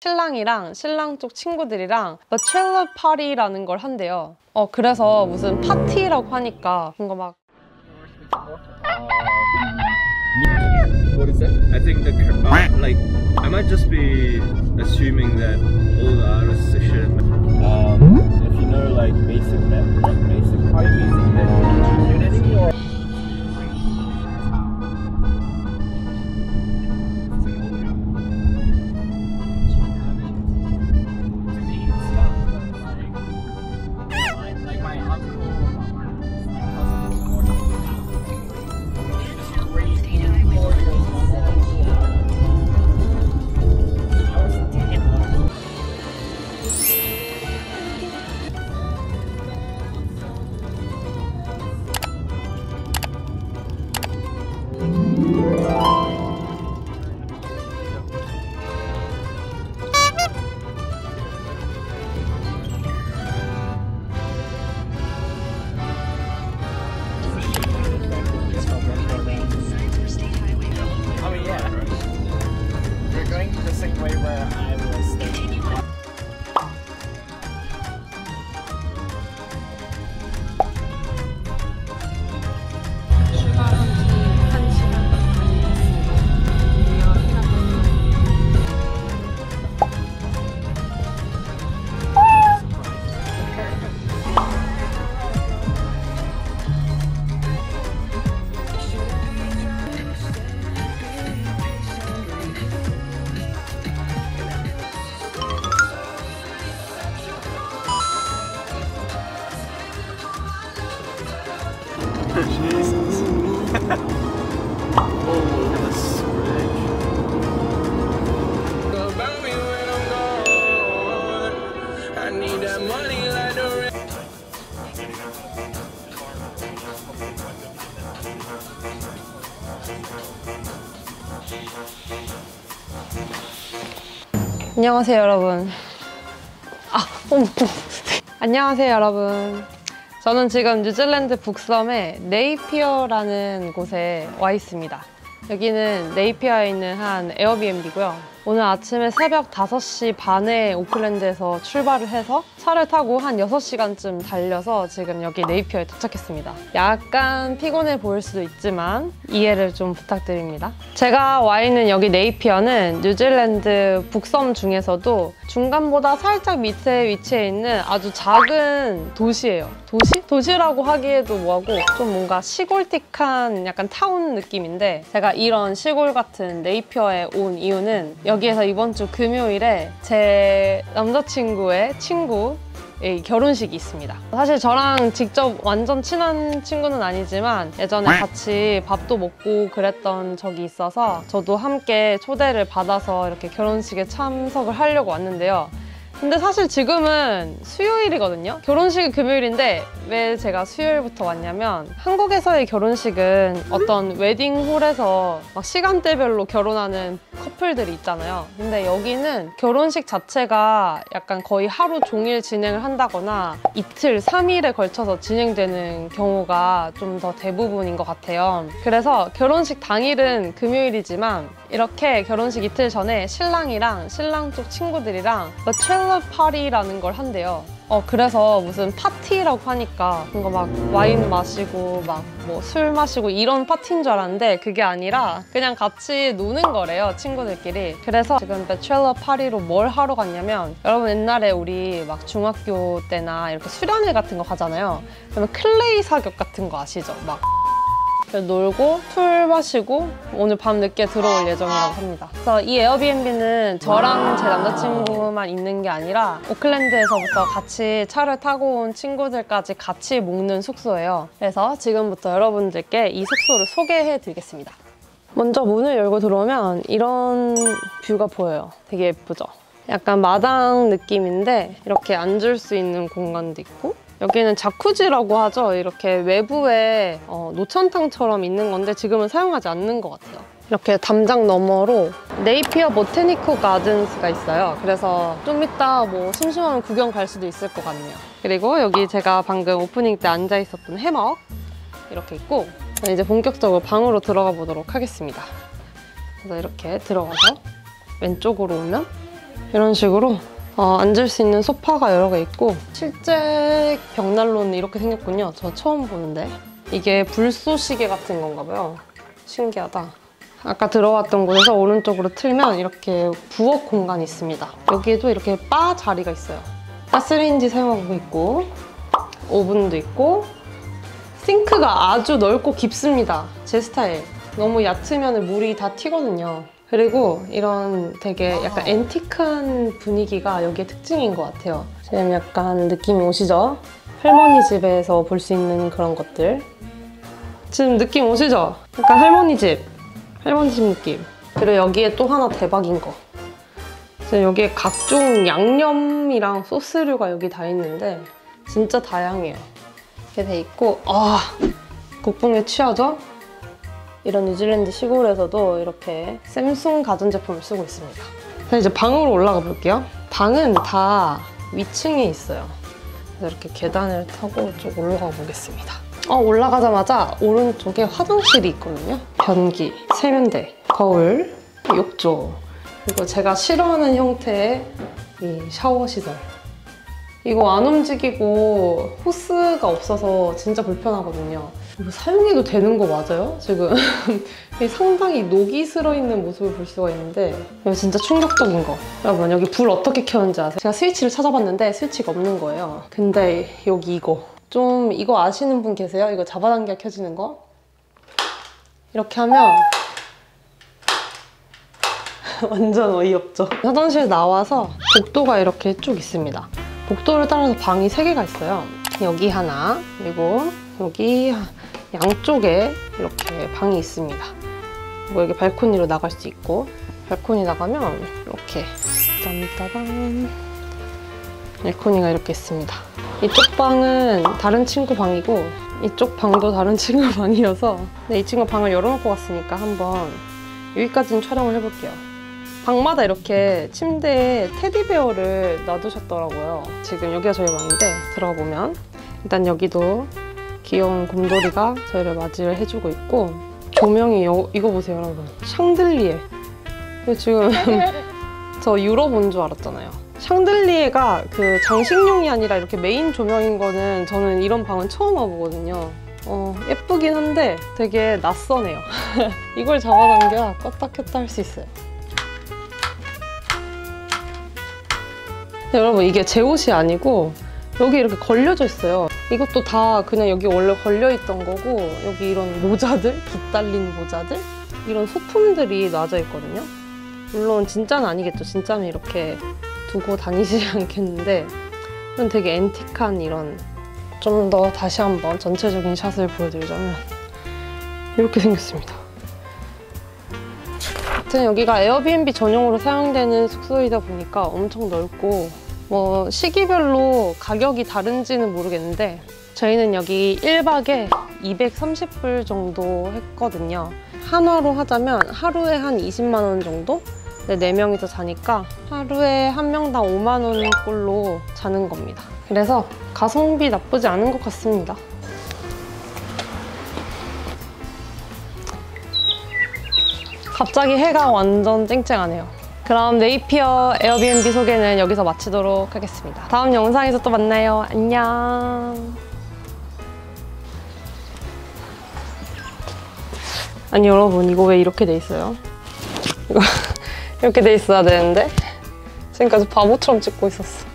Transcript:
신랑이랑 신랑 쪽 친구들이랑 버첼러 파티라는 걸 한대요. 어 그래서 무슨 파티라고 하니까 뭔가 막 What is that? I think the uh, like I might just be assuming that all the artists are shit. Hardcore. 안녕하세요 여러분. 아 어머. 안녕하세요 여러분. 저는 지금 뉴질랜드 북섬의 네이피어라는 곳에 와 있습니다. 여기는 네이피어에 있는 한 에어비앤비고요. 오늘 아침에 새벽 5시 반에 오클랜드에서 출발을 해서 차를 타고 한 6시간쯤 달려서 지금 여기 네이피어에 도착했습니다. 약간 피곤해 보일 수도 있지만 이해를 좀 부탁드립니다. 제가 와 있는 여기 네이피어는 뉴질랜드 북섬 중에서도 중간보다 살짝 밑에 위치해 있는 아주 작은 도시예요. 도시? 도시라고 하기에도 뭐하고 좀 뭔가 시골틱한 약간 타운 느낌인데 제가 이런 시골 같은 네이피어에 온 이유는 여기에서 이번 주 금요일에 제 남자친구의 친구 의 결혼식이 있습니다. 사실 저랑 직접 완전 친한 친구는 아니지만 예전에 같이 밥도 먹고 그랬던 적이 있어서 저도 함께 초대를 받아서 이렇게 결혼식에 참석을 하려고 왔는데요. 근데 사실 지금은 수요일이거든요. 결혼식이 금요일인데 왜 제가 수요일부터 왔냐면 한국에서의 결혼식은 어떤 웨딩홀에서 막 시간대별로 결혼하는 커플들이 있잖아요. 근데 여기는 결혼식 자체가 약간 거의 하루 종일 진행을 한다거나 이틀, 3일에 걸쳐서 진행되는 경우가 좀 더 대부분인 것 같아요. 그래서 결혼식 당일은 금요일이지만 이렇게 결혼식 이틀 전에 신랑이랑 신랑 쪽 친구들이랑 bachelor 파티라는 걸 한대요. 어 그래서 무슨 파티라고 하니까 뭔가 막 와인 마시고 막 뭐 술 마시고 이런 파티인 줄 알았는데 그게 아니라 그냥 같이 노는 거래요 친구들끼리 그래서 지금 bachelor 파티로 뭘 하러 갔냐면 여러분 옛날에 우리 막 중학교 때나 이렇게 수련회 같은 거 가잖아요 그러면 클레이 사격 같은 거 아시죠? 막 놀고 술 마시고 오늘 밤 늦게 들어올 예정이라고 합니다. 그래서 이 에어비앤비는 저랑 제 남자친구만 있는 게 아니라 오클랜드에서부터 같이 차를 타고 온 친구들까지 같이 묵는 숙소예요. 그래서 지금부터 여러분들께 이 숙소를 소개해 드리겠습니다. 먼저 문을 열고 들어오면 이런 뷰가 보여요. 되게 예쁘죠? 약간 마당 느낌인데 이렇게 앉을 수 있는 공간도 있고 여기는 자쿠지라고 하죠. 이렇게 외부에 어, 노천탕처럼 있는 건데 지금은 사용하지 않는 것 같아요. 이렇게 담장 너머로 네이피어 보테니코 가든스가 있어요. 그래서 좀 이따 뭐 심심하면 구경 갈 수도 있을 것 같네요. 그리고 여기 제가 방금 오프닝 때 앉아 있었던 해먹 이렇게 있고 이제 본격적으로 방으로 들어가 보도록 하겠습니다. 그래서 이렇게 들어가서 왼쪽으로 오면 이런 식으로 어, 앉을 수 있는 소파가 여러 개 있고 실제 벽난로는 이렇게 생겼군요. 저 처음 보는데 이게 불쏘시개 같은 건가 봐요. 신기하다. 아까 들어왔던 곳에서 오른쪽으로 틀면 이렇게 부엌 공간이 있습니다. 여기에도 이렇게 바 자리가 있어요. 가스레인지 사용하고 있고 오븐도 있고 싱크가 아주 넓고 깊습니다. 제 스타일. 너무 얕으면 물이 다 튀거든요. 그리고 이런 되게 약간 앤틱한 분위기가 여기의 특징인 것 같아요. 지금 약간 느낌이 오시죠? 할머니 집에서 볼 수 있는 그런 것들. 지금 느낌 오시죠? 약간 할머니 집. 할머니 집 느낌. 그리고 여기에 또 하나 대박인 거. 지금 여기에 각종 양념이랑 소스류가 여기 다 있는데 진짜 다양해요. 이렇게 돼 있고 아 국뽕에 취하죠? 이런 뉴질랜드 시골에서도 이렇게 샘숭 가전제품을 쓰고 있습니다. 자 이제 방으로 올라가 볼게요. 방은 다 위층에 있어요. 이렇게 계단을 타고 쭉 올라가 보겠습니다. 어, 올라가자마자 오른쪽에 화장실이 있거든요. 변기, 세면대, 거울, 욕조, 그리고 제가 싫어하는 형태의 이 샤워 시설. 이거 안 움직이고 호스 가 없어서 진짜 불편하거든요. 이거 사용해도 되는 거 맞아요? 지금 상당히 녹이 슬어 있는 모습을 볼 수가 있는데 이거 진짜 충격적인 거. 여러분 여기 불 어떻게 켜는지 아세요? 제가 스위치를 찾아봤는데 스위치가 없는 거예요. 근데 여기 이거 좀 이거 아시는 분 계세요? 이거 잡아당겨 켜지는 거? 이렇게 하면 완전 어이없죠. 화장실 나와서 복도가 이렇게 쭉 있습니다. 복도를 따라서 방이 3개가 있어요. 여기 하나, 그리고 여기 양쪽에 이렇게 방이 있습니다. 그리고 여기 발코니로 나갈 수 있고 발코니 나가면 이렇게 짠따단 발코니가 이렇게 있습니다. 이쪽 방은 다른 친구 방이고 이쪽 방도 다른 친구 방이어서 네, 이 친구 방을 열어놓고 갔으니까 한번 여기까지는 촬영을 해볼게요. 방마다 이렇게 침대에 테디베어를 놔두셨더라고요. 지금 여기가 저희 방인데 들어가 보면 일단 여기도 귀여운 곰돌이가 저희를 맞이를 해주고 있고 조명이 여- 이거 보세요 여러분. 샹들리에. 지금 저 유럽 온 줄 알았잖아요. 샹들리에가 그 장식용이 아니라 이렇게 메인 조명인 거는 저는 이런 방은 처음 와보거든요. 어, 예쁘긴 한데 되게 낯서네요. 이걸 잡아당겨야 껐다 켰다 할 수 있어요 여러분 이게 제 옷이 아니고 여기 이렇게 걸려져 있어요. 이것도 다 그냥 여기 원래 걸려있던 거고 여기 이런 모자들, 깃달린 모자들 이런 소품들이 놔져 있거든요. 물론 진짜는 아니겠죠. 진짜는 이렇게 두고 다니지 않겠는데 이건 되게 앤틱한 이런 좀 더 다시 한번 전체적인 샷을 보여드리자면 이렇게 생겼습니다. 하여튼 여기가 에어비앤비 전용으로 사용되는 숙소이다 보니까 엄청 넓고 뭐 시기별로 가격이 다른지는 모르겠는데 저희는 여기 1박에 230불 정도 했거든요. 한화로 하자면 하루에 한 20만 원 정도? 네, 4명이서 자니까 하루에 한 명당 5만 원 꼴로 자는 겁니다. 그래서 가성비 나쁘지 않은 것 같습니다. 갑자기 해가 완전 쨍쨍하네요. 그럼 네이피어 에어비앤비 소개는 여기서 마치도록 하겠습니다. 다음 영상에서 또 만나요. 안녕. 아니 여러분 이거 왜 이렇게 돼 있어요? 이거 이렇게 돼 있어야 되는데 지금까지 바보처럼 찍고 있었어.